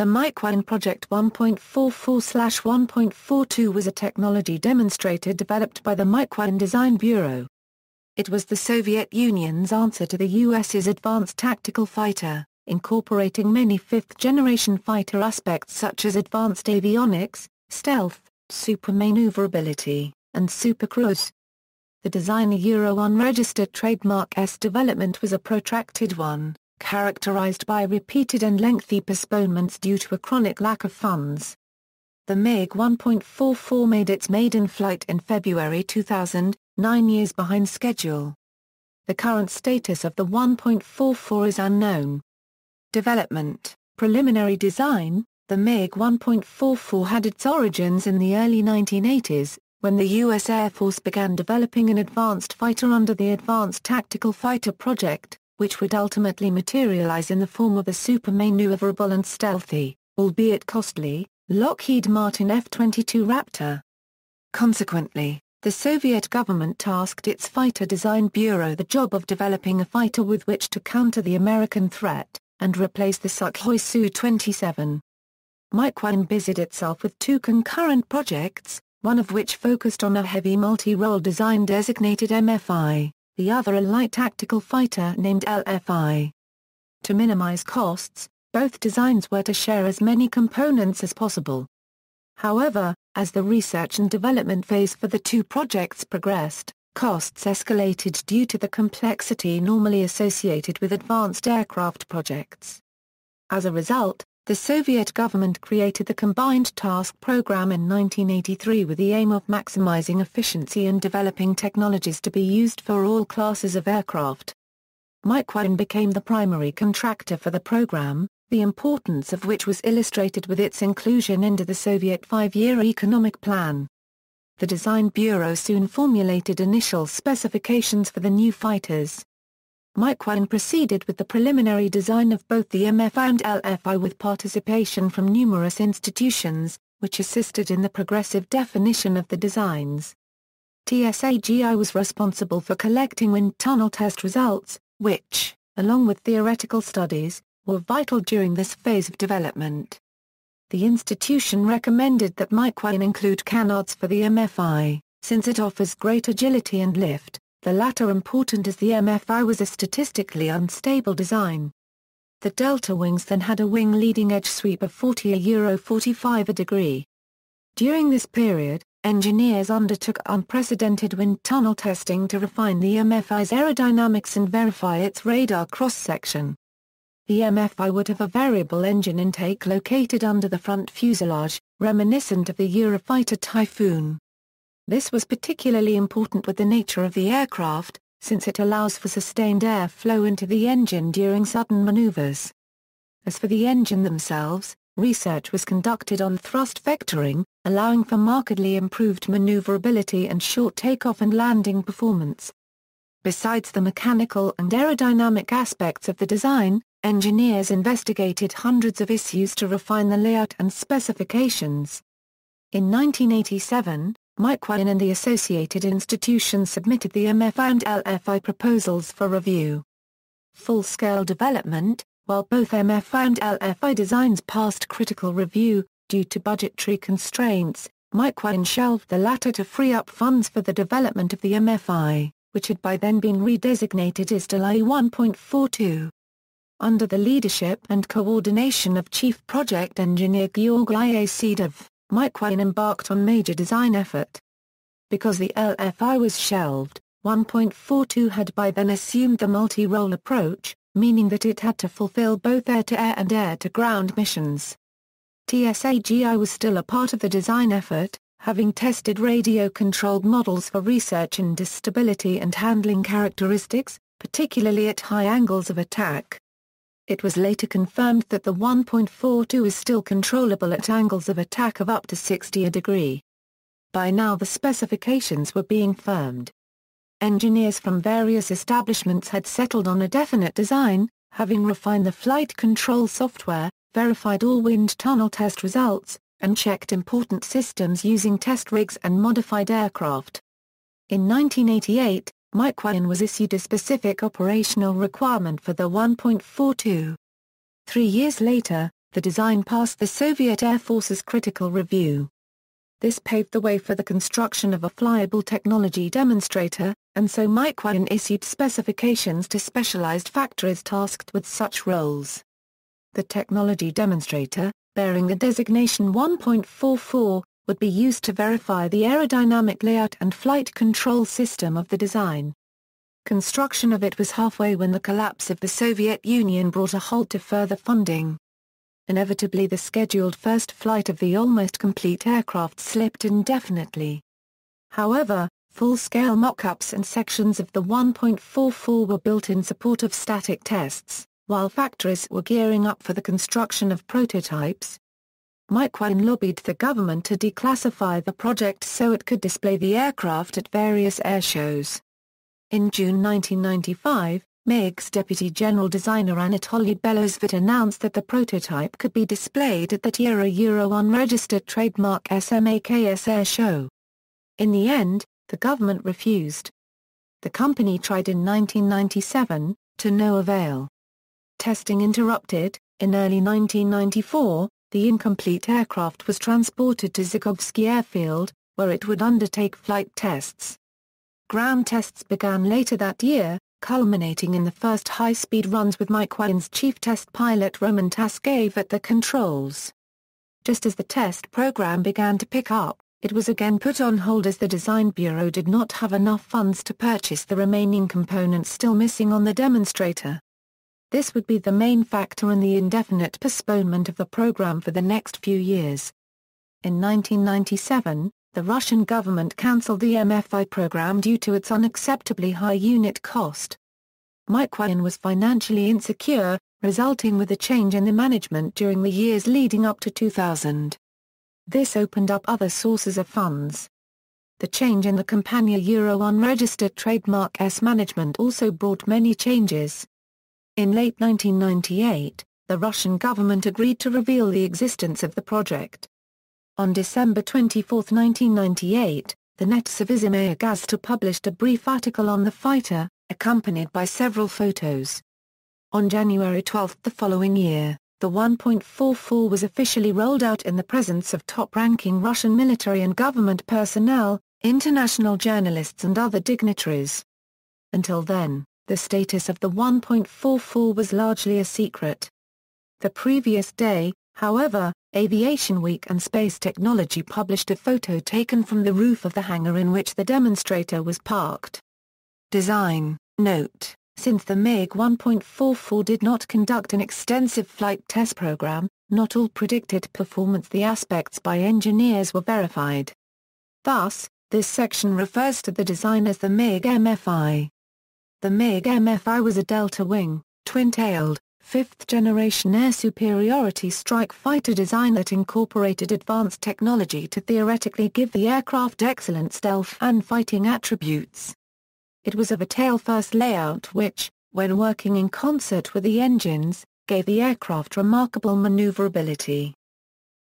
The Mikoyan Project 1.44-1.42 was a technology demonstrator developed by the Mikoyan Design Bureau. It was the Soviet Union's answer to the US's Advanced Tactical Fighter, incorporating many fifth-generation fighter aspects such as advanced avionics, stealth, supermaneuverability, and supercruise. The designer Euro unregistered trademark S development was a protracted one, characterized by repeated and lengthy postponements due to a chronic lack of funds. The MiG 1.44 made its maiden flight in February 2000, nine years behind schedule. The current status of the 1.44 is unknown. Development, preliminary design, the MiG 1.44 had its origins in the early 1980s, when the U.S. Air Force began developing an advanced fighter under the Advanced Tactical Fighter Project, which would ultimately materialize in the form of a super-maneuverable and stealthy, albeit costly, Lockheed Martin F-22 Raptor. Consequently, the Soviet government tasked its Fighter Design Bureau the job of developing a fighter with which to counter the American threat, and replace the Sukhoi Su-27. Mikoyan busied itself with two concurrent projects, one of which focused on a heavy multi-role design designated MFI, the other a light tactical fighter named LFI. To minimize costs, both designs were to share as many components as possible. However, as the research and development phase for the two projects progressed, costs escalated due to the complexity normally associated with advanced aircraft projects. As a result, the Soviet government created the Combined Task Program in 1983 with the aim of maximizing efficiency and developing technologies to be used for all classes of aircraft. Mikoyan became the primary contractor for the program, the importance of which was illustrated with its inclusion into the Soviet five-year economic plan. The Design Bureau soon formulated initial specifications for the new fighters. Mikoyan proceeded with the preliminary design of both the MFI and LFI with participation from numerous institutions, which assisted in the progressive definition of the designs. TSAGI was responsible for collecting wind tunnel test results, which, along with theoretical studies, were vital during this phase of development. The institution recommended that Mikoyan include canards for the MFI, since it offers great agility and lift, the latter important as the MFI was a statistically unstable design. The delta wings then had a wing leading edge sweep of 40 a euro 45 a degree. During this period, engineers undertook unprecedented wind tunnel testing to refine the MFI's aerodynamics and verify its radar cross-section. The MFI would have a variable engine intake located under the front fuselage, reminiscent of the Eurofighter Typhoon. This was particularly important with the nature of the aircraft, since it allows for sustained air flow into the engine during sudden maneuvers. As for the engine themselves, research was conducted on thrust vectoring, allowing for markedly improved maneuverability and short takeoff and landing performance. Besides the mechanical and aerodynamic aspects of the design, engineers investigated hundreds of issues to refine the layout and specifications. In 1987, Mikoyan and the associated institutions submitted the MFI and LFI proposals for review. Full-scale development, while both MFI and LFI designs passed critical review, due to budgetary constraints, Mikoyan shelved the latter to free up funds for the development of the MFI, which had by then been redesignated as DELAI 1.42 under the leadership and coordination of Chief Project Engineer Georg Mikoyan embarked on major design effort. Because the LFI was shelved, 1.42 had by then assumed the multi-role approach, meaning that it had to fulfill both air-to-air and air-to-ground missions. TSAGI was still a part of the design effort, having tested radio-controlled models for research into stability and handling characteristics, particularly at high angles of attack. It was later confirmed that the 1.42 is still controllable at angles of attack of up to 60 a degree. By now the specifications were being firmed. Engineers from various establishments had settled on a definite design, having refined the flight control software, verified all wind tunnel test results, and checked important systems using test rigs and modified aircraft. In 1988, Mikoyan was issued a specific operational requirement for the 1.42. Three years later, the design passed the Soviet Air Force's critical review. This paved the way for the construction of a flyable technology demonstrator, and so Mikoyan issued specifications to specialized factories tasked with such roles. The technology demonstrator, bearing the designation 1.44, would be used to verify the aerodynamic layout and flight control system of the design. Construction of it was halfway when the collapse of the Soviet Union brought a halt to further funding. Inevitably the scheduled first flight of the almost complete aircraft slipped indefinitely. However, full-scale mock-ups and sections of the 1.44 were built in support of static tests, while factories were gearing up for the construction of prototypes. Mikoyan lobbied the government to declassify the project so it could display the aircraft at various airshows. In June 1995, MiG's deputy general designer Anatoly Belosvet announced that the prototype could be displayed at that Euro Euro unregistered trademark SMAKS Air Show. In the end, the government refused. The company tried in 1997, to no avail. Testing interrupted, in early 1994, the incomplete aircraft was transported to Zhukovsky Airfield, where it would undertake flight tests. Ground tests began later that year, culminating in the first high-speed runs with Mike Mikoyan's chief test pilot Roman Taskayev at the controls. Just as the test program began to pick up, it was again put on hold as the Design Bureau did not have enough funds to purchase the remaining components still missing on the demonstrator. This would be the main factor in the indefinite postponement of the program for the next few years. In 1997, the Russian government cancelled the MFI program due to its unacceptably high unit cost. Mikoyan was financially insecure, resulting with a change in the management during the years leading up to 2000. This opened up other sources of funds. The change in the Compania Euro unregistered trademark S management also brought many changes. In late 1998, the Russian government agreed to reveal the existence of the project. On December 24, 1998, the Nezavisime Agentstvo published a brief article on the fighter, accompanied by several photos. On January 12 the following year, the 1.44 was officially rolled out in the presence of top-ranking Russian military and government personnel, international journalists and other dignitaries. Until then, the status of the 1.44 was largely a secret. The previous day, however, Aviation Week and Space Technology published a photo taken from the roof of the hangar in which the demonstrator was parked. Design Note, since the MiG 1.44 did not conduct an extensive flight test program, not all predicted performance the aspects by engineers were verified. Thus, this section refers to the design as the MiG MFI. The MiG MFI was a delta-wing, twin-tailed, fifth-generation air superiority strike fighter design that incorporated advanced technology to theoretically give the aircraft excellent stealth and fighting attributes. It was of a tail-first layout which, when working in concert with the engines, gave the aircraft remarkable maneuverability.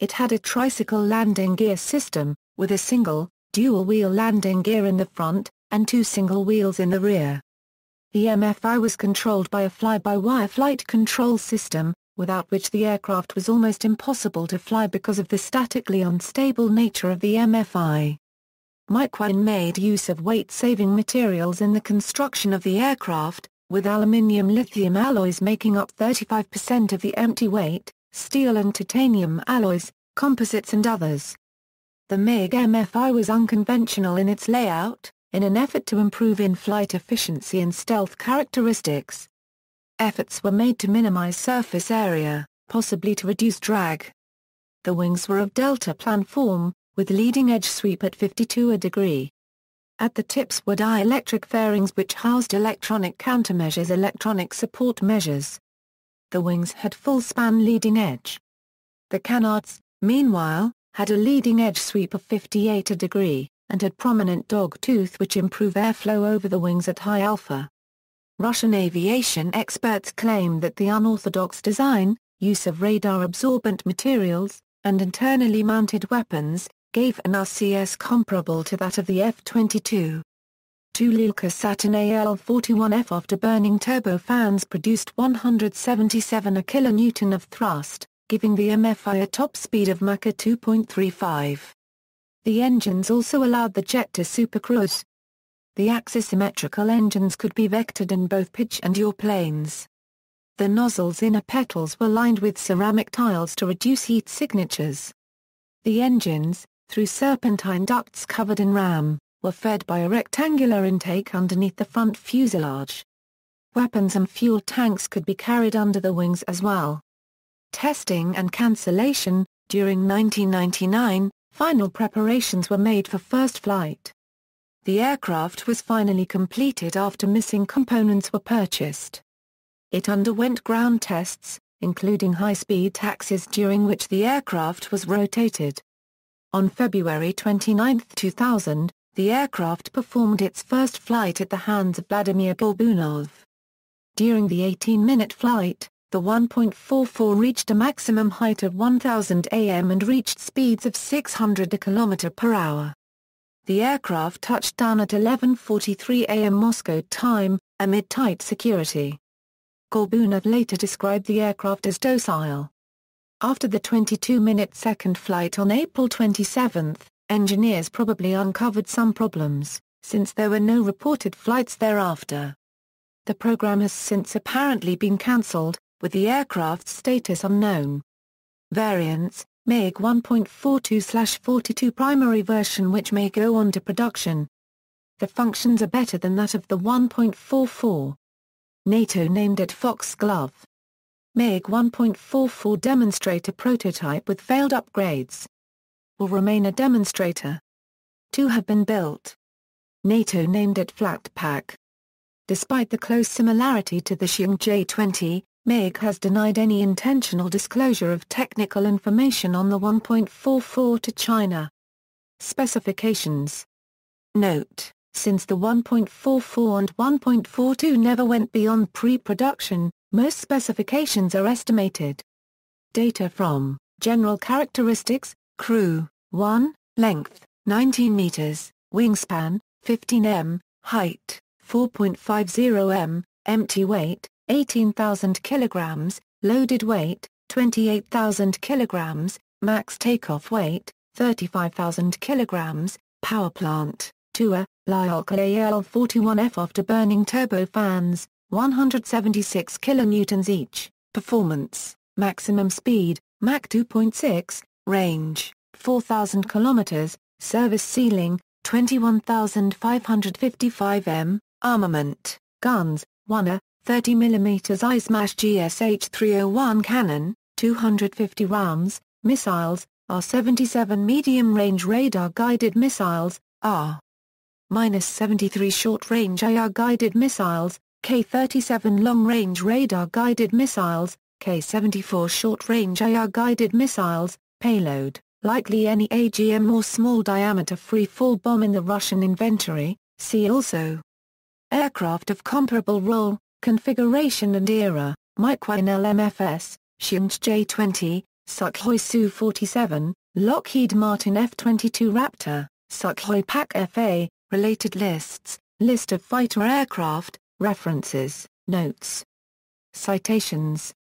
It had a tricycle landing gear system, with a single, dual-wheel landing gear in the front, and two single wheels in the rear. The MFI was controlled by a fly-by-wire flight control system, without which the aircraft was almost impossible to fly because of the statically unstable nature of the MFI. Mikoyan made use of weight-saving materials in the construction of the aircraft, with aluminium-lithium alloys making up 35% of the empty weight, steel and titanium alloys, composites and others. The MiG MFI was unconventional in its layout, in an effort to improve in-flight efficiency and stealth characteristics. Efforts were made to minimize surface area, possibly to reduce drag. The wings were of delta-plan form, with leading edge sweep at 52 a degree. At the tips were dielectric fairings which housed electronic countermeasures electronic support measures. The wings had full span leading edge. The canards, meanwhile, had a leading edge sweep of 58 a degree and had prominent dog tooth which improve airflow over the wings at high alpha. Russian aviation experts claim that the unorthodox design, use of radar-absorbent materials, and internally mounted weapons, gave an RCS comparable to that of the F-22. Two Lyulka Saturn AL-41F afterburning turbofans produced 177 a kilonewton of thrust, giving the MFI a top speed of Mach 2.35. The engines also allowed the jet to supercruise. The axisymmetrical engines could be vectored in both pitch and yaw planes. The nozzle's inner petals were lined with ceramic tiles to reduce heat signatures. The engines, through serpentine ducts covered in ram, were fed by a rectangular intake underneath the front fuselage. Weapons and fuel tanks could be carried under the wings as well. Testing and cancellation During 1999, Final preparations were made for first flight. The aircraft was finally completed after missing components were purchased. It underwent ground tests, including high-speed taxis during which the aircraft was rotated. On February 29, 2000, the aircraft performed its first flight at the hands of Vladimir Gorbunov. During the 18-minute flight, the 1.44 reached a maximum height of 1000 am and reached speeds of 600 km per hour. The aircraft touched down at 11.43 am Moscow time, amid tight security. Gorbunov later described the aircraft as docile. After the 22-minute second flight on April 27, engineers probably uncovered some problems, since there were no reported flights thereafter. The program has since apparently been cancelled, with the aircraft's status unknown. Variants, MiG 1.42-42 primary version which may go on to production. The functions are better than that of the 1.44. NATO named it Foxglove. MiG 1.44 demonstrator prototype with failed upgrades. Will remain a demonstrator. Two have been built. NATO named it Flatpack. Despite the close similarity to the Xiong J-20, MiG has denied any intentional disclosure of technical information on the 1.44 to China. Specifications Note, since the 1.44 and 1.42 never went beyond pre-production, most specifications are estimated. Data from General Characteristics, Crew, 1, Length, 19 meters, Wingspan, 15 m, Height, 4.50 m, Empty weight, 18,000 kilograms, loaded weight, 28,000 kilograms, max takeoff weight, 35,000 kilograms, power plant, TUA, Lyalk AL41F after-burning turbofans, 176 kilonewtons each, performance, maximum speed, Mach 2.6, range, 4,000 kilometers, service ceiling, 21,555 m, armament, guns, 1 30 mm Izhmash GSH-301 cannon, 250 rounds, missiles, R-77 medium-range radar-guided missiles, R-73 short-range IR-guided missiles, K-37 long-range radar-guided missiles, K-74 short-range IR-guided missiles, payload, likely any AGM or small-diameter free-fall bomb in the Russian inventory, see also. Aircraft of comparable role, configuration and era, Mikoyan LMFS, Xiong J-20, Sukhoi Su-47, Lockheed Martin F-22 Raptor, Sukhoi PAK-FA, related lists, list of fighter aircraft, references, notes. Citations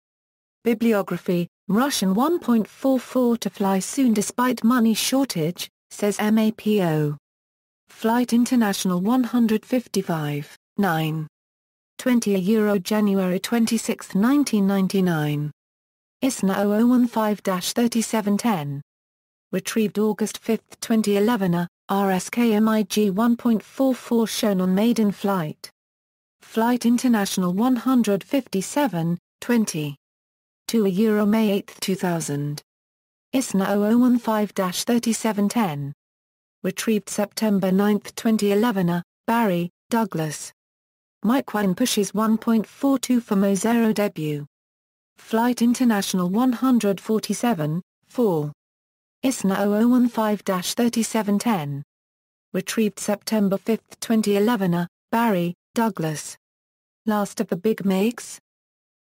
Bibliography, Russian 1.44 to fly soon despite money shortage, says MAPO. Flight International 155, 9. 20 Euro January 26, 1999. ISNA 0015-3710. Retrieved August 5, 2011 A, RSKMIG 1.44 shown on maiden flight. Flight International 157, 20. 2 Euro May 8, 2000. ISNA 0015-3710. Retrieved September 9, 2011 A, Barrie, Douglas. Mikoyan pushes 1.42 for Mozero debut. Flight International 147, 4. ISNA 0015-3710. Retrieved September 5, 2011 A, uh, Barrie, Douglas. Last of the Big Makes?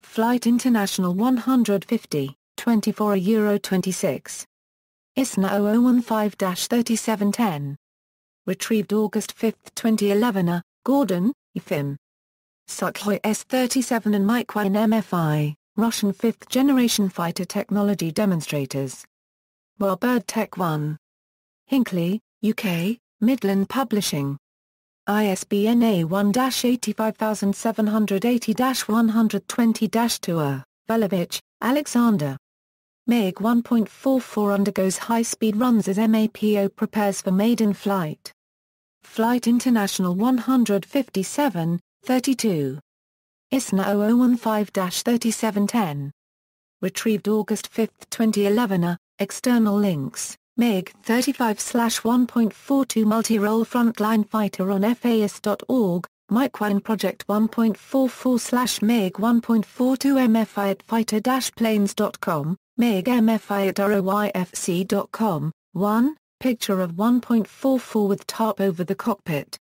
Flight International 150, 24 a Euro 26. ISNA 0015-3710. Retrieved August 5, 2011 A, uh, Gordon, Efim. Sukhoi S-37 and Mikoyan MFI, Russian fifth-generation fighter technology demonstrators. Warbird Tech 1. Hinckley, UK, Midland Publishing. ISBN A1-85780-120-2 Velovich, Alexander. MiG 1.44 undergoes high-speed runs as MAPO prepares for maiden flight. Flight International 157, 32. ISNA 0015-3710. Retrieved August 5, 2011 A, External links, MiG 35-1.42 Multi-role frontline fighter on FAIS.org, Mikoyan Project 1.44 MiG 1.42 MFI at fighter-planes.com, MiG MFI at ROYFC.com, 1, picture of 1.44 with tarp over the cockpit.